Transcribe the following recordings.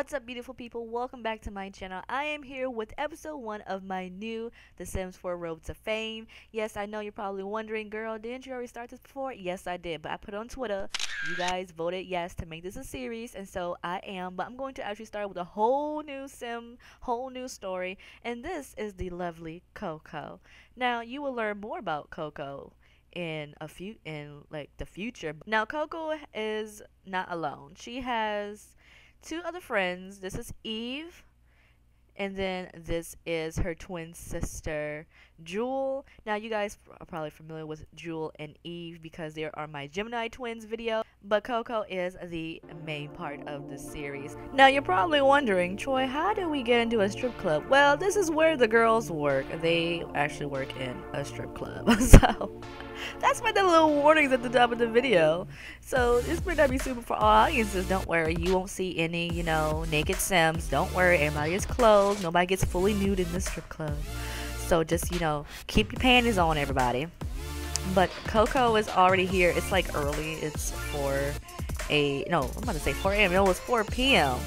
What's up beautiful people? Welcome back to my channel. I am here with episode 1 of my new The Sims 4 Road to Fame. Yes, I know you're probably wondering, girl, didn't you already start this before? Yes, I did, but I put on Twitter. You guys voted yes to make this a series, and so I am, but I'm going to actually start with a whole new sim, whole new story, and this is the lovely Coco. Now, you will learn more about Coco in a few in like the future. Now Coco is not alone. She has two other friends. This is Eve, and then this is her twin sister, Jewel. Now, you guys are probably familiar with Jewel and Eve because there are my Gemini twins video, but Coco is the main part of the series. Now, you're probably wondering, Troi, how do we get into a strip club? Well, this is where the girls work. They actually work in a strip club, so that's why the little warnings at the top of the video. So this might not be super for all audiences. Don't worry, you won't see any, you know, naked sims. Don't worry, everybody is clothed. Nobody gets fully nude in the strip club. So just, you know, keep your panties on, everybody. But Coco is already here. It's like early. It's for a no, I'm to say 4 a.m. No, it was 4 p.m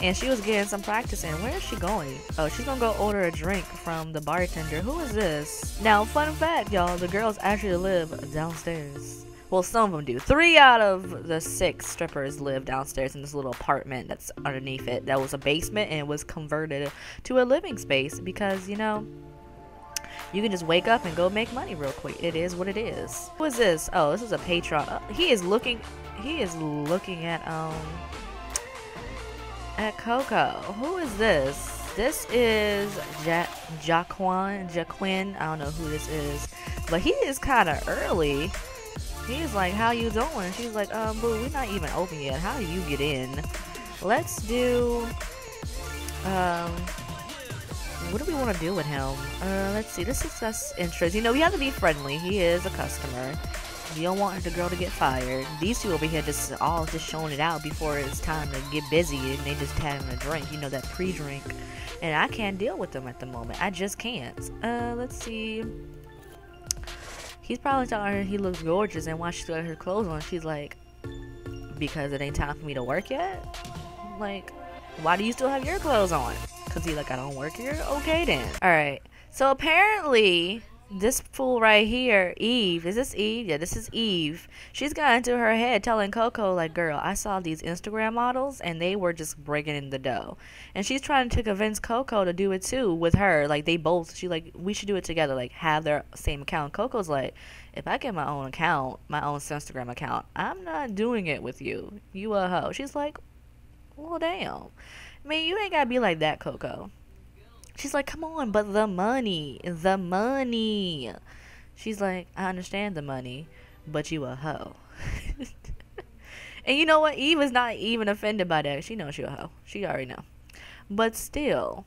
and she was getting some practice in. Where is she going? Oh, she's gonna go order a drink from the bartender. Who is this? Now, fun fact, y'all, the girls actually live downstairs. Well, some of them do. Three out of the six strippers live downstairs in this little apartment that's underneath it. That was a basement and it was converted to a living space because, you know, you can just wake up and go make money real quick. It is what it is. Who is this? Oh, this is a patron. Uh, he is looking. He is looking at um at Coco. Who is this? This is ja Jaquan, Jaquin. I don't know who this is, but he is kind of early. He's like, "How you doing?" She's like, "Um, boo, we're not even open yet. How do you get in?" Let's do. Um, what do we want to do with him? Uh, let's see. This is us interest. You know, we have to be friendly. He is a customer. You don't want the girl to get fired. These two over here just all just showing it out before it's time to get busy and they just having a drink, you know, that pre-drink. And I can't deal with them at the moment. I just can't. Uh, let's see. He's probably telling her he looks gorgeous and why she's got her clothes on. She's like, because it ain't time for me to work yet? Like, why do you still have your clothes on? Because he like, I don't work here? Okay then. Alright. So apparently, this fool right here, Eve, is this Eve? Yeah, this is Eve. She's got into her head telling Coco, like, girl, I saw these Instagram models and they were just breaking in the dough. And she's trying to convince Coco to do it too with her. Like, they both, she like, we should do it together, like, have their same account. Coco's like, if I get my own account, my own Instagram account, I'm not doing it with you. You a hoe. She's like, well, damn. I mean, you ain't gotta be like that, Coco. She's like, come on, but the money, the money. She's like, I understand the money, but you a hoe. and you know what? Eve is not even offended by that. She knows she a hoe. She already know. But still,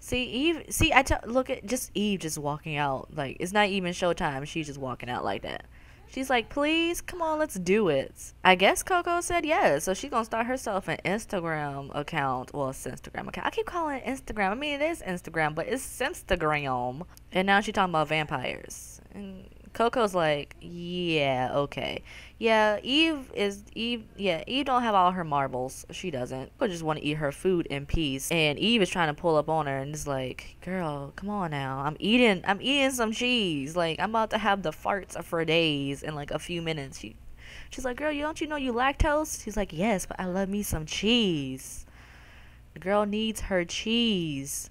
see Eve. See, I tell. Look at just Eve just walking out. Like it's not even showtime. She's just walking out like that. She's like, please, come on, let's do it. I guess Coco said yes. So she's going to start herself an Instagram account. Well, it's Instagram account. I keep calling it Instagram. I mean, it is Instagram, but it's Simstagram. And now she's talking about vampires. And Coco's like, yeah, okay. Yeah, Eve is Eve. Yeah, Eve don't have all her marbles. She doesn't. She just want to eat her food in peace. And Eve is trying to pull up on her and is like, "Girl, come on now. I'm eating. I'm eating some cheese. Like I'm about to have the farts for days in like a few minutes." She, she's like, "Girl, you don't you know you lactose?" She's like, "Yes, but I love me some cheese." The girl needs her cheese.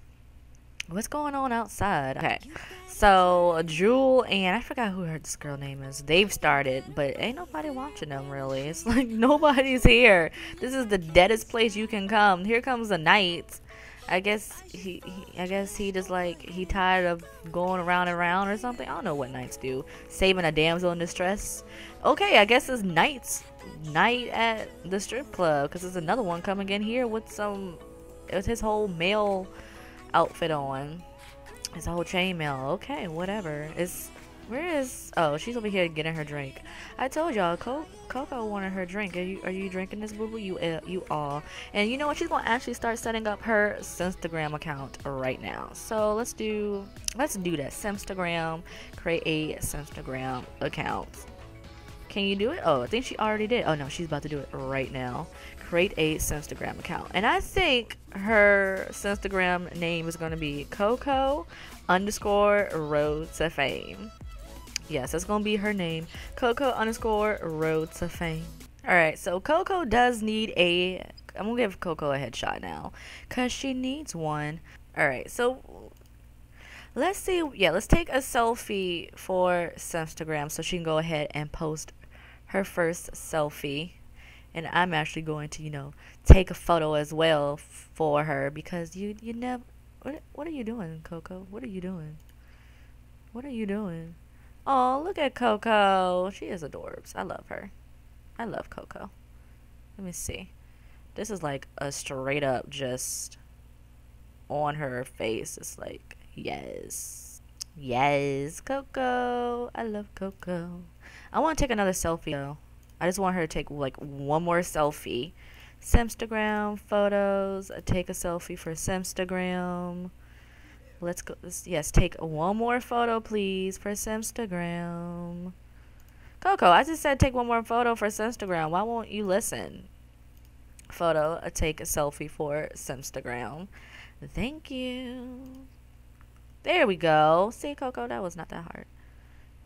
What's going on outside? Okay. So Jewel and I forgot who her this girl name is. They've started, but ain't nobody watching them really. It's like nobody's here. This is the deadest place you can come. Here comes the knight. I guess he, he, I guess he just like he tired of going around and around or something. I don't know what knights do. Saving a damsel in distress. Okay, I guess it's knights night at the strip club because there's another one coming in here with some with his whole mail outfit on. His whole chainmail. Okay, whatever. It's where is? Oh, she's over here getting her drink. I told y'all, Co Coco wanted her drink. Are you are you drinking this, boo boo? You uh, you all. And you know what? She's gonna actually start setting up her Instagram account right now. So let's do let's do that. Simstagram. Create a Simstagram account. Can you do it? Oh, I think she already did. Oh no, she's about to do it right now create a Instagram account. And I think her Instagram name is going to be Coco underscore road to fame. Yes, that's going to be her name. Coco underscore road to fame. All right, so Coco does need a. I'm going to give Coco a headshot now because she needs one. All right, so let's see. Yeah, let's take a selfie for Instagram so she can go ahead and post her first selfie and I'm actually going to, you know, take a photo as well for her because you you never what what are you doing, Coco? What are you doing? What are you doing? Oh, look at Coco. She is adorbs. I love her. I love Coco. Let me see. This is like a straight up just on her face. It's like, yes. Yes, Coco. I love Coco. I want to take another selfie though. I just want her to take like one more selfie. Simstagram photos. Take a selfie for Simstagram. Let's go. Yes, take one more photo, please, for Simstagram. Coco, I just said take one more photo for Simstagram. Why won't you listen? Photo, uh, take a selfie for Simstagram. Thank you. There we go. See, Coco, that was not that hard.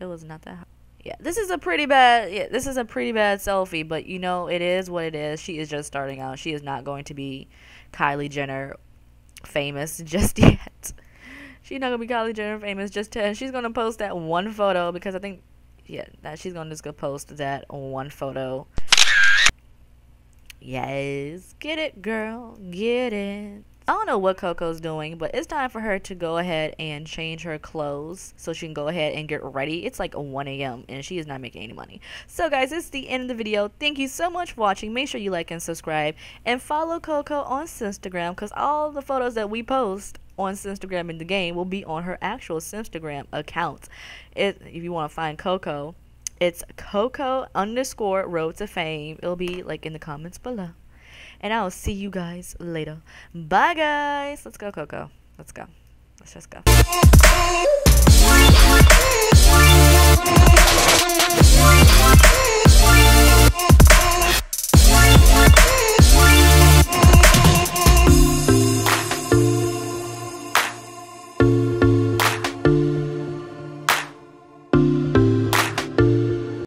It was not that hard yeah, this is a pretty bad. Yeah, this is a pretty bad selfie, but you know it is what it is. She is just starting out. She is not going to be Kylie Jenner famous just yet. She's not gonna be Kylie Jenner famous just yet. She's gonna post that one photo because I think, yeah, that she's gonna just go post that one photo. Yes, get it, girl, get it. I don't know what Coco's doing, but it's time for her to go ahead and change her clothes so she can go ahead and get ready. It's like 1 a.m. and she is not making any money. So guys, this is the end of the video. Thank you so much for watching. Make sure you like and subscribe and follow Coco on Instagram because all the photos that we post on Instagram in the game will be on her actual Instagram account. It, if you want to find Coco, it's Coco underscore road to fame. It'll be like in the comments below. And I will see you guys later. Bye, guys. Let's go, Coco. Let's go. Let's just go.